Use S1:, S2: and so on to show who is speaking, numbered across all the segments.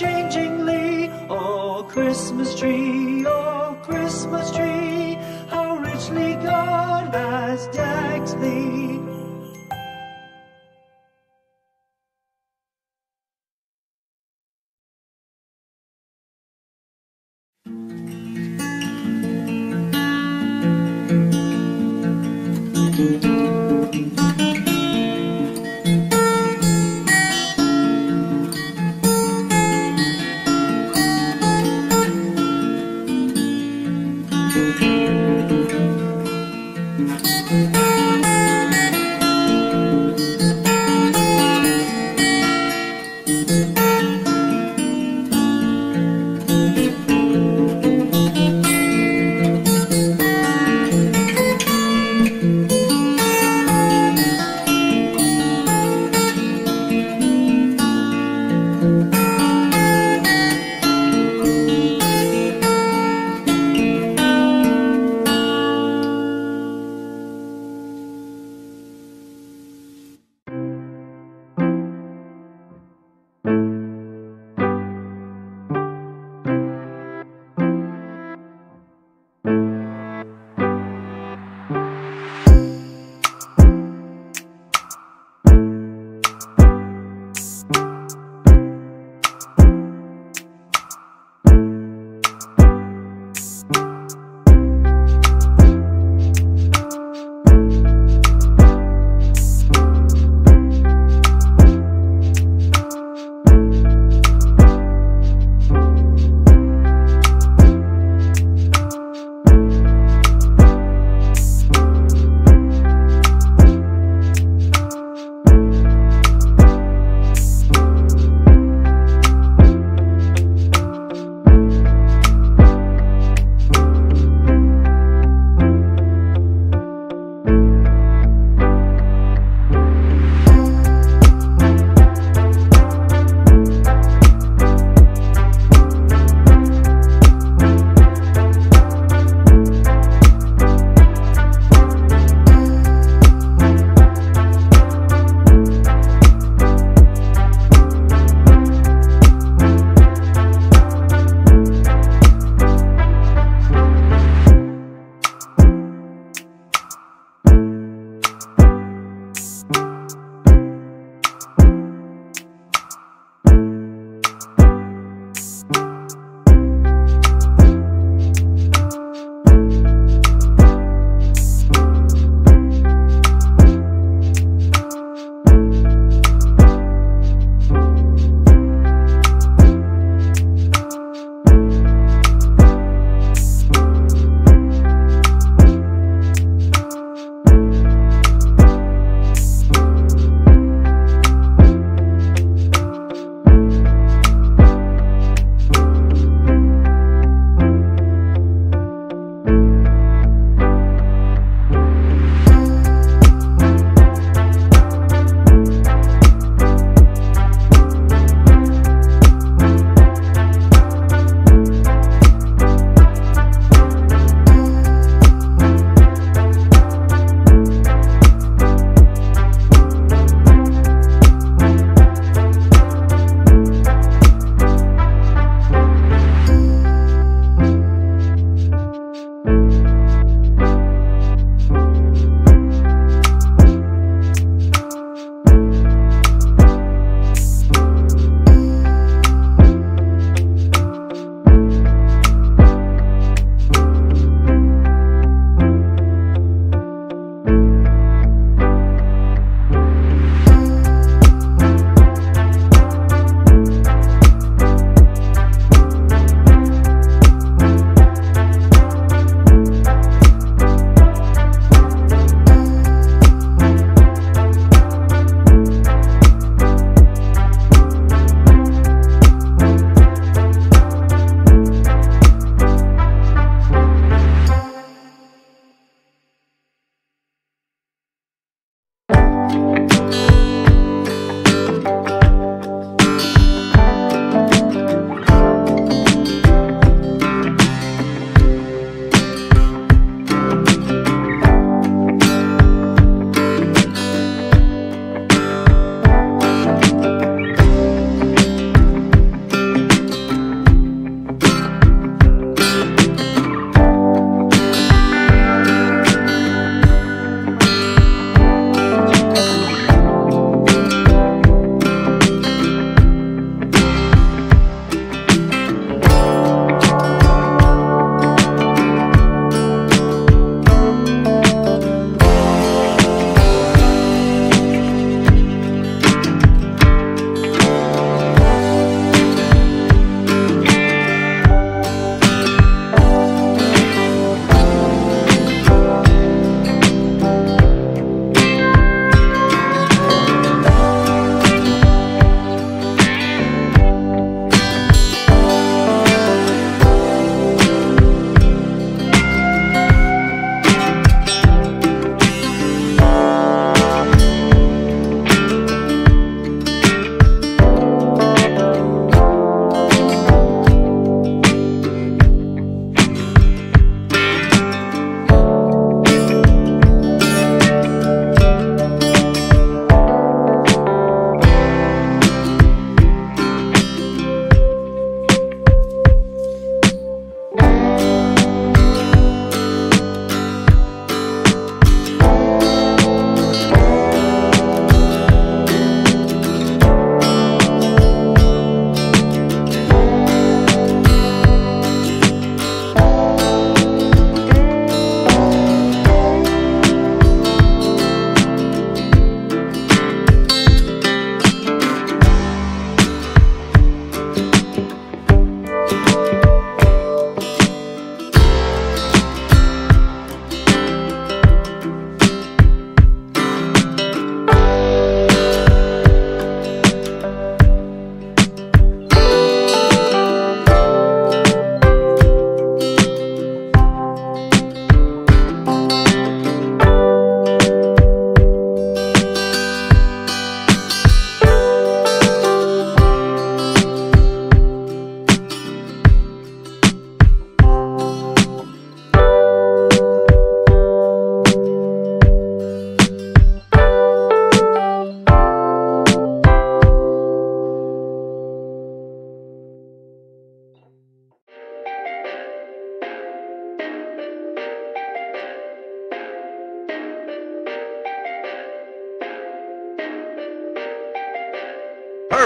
S1: unchangingly. Oh, Christmas tree, oh, Christmas tree.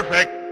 S1: perfect.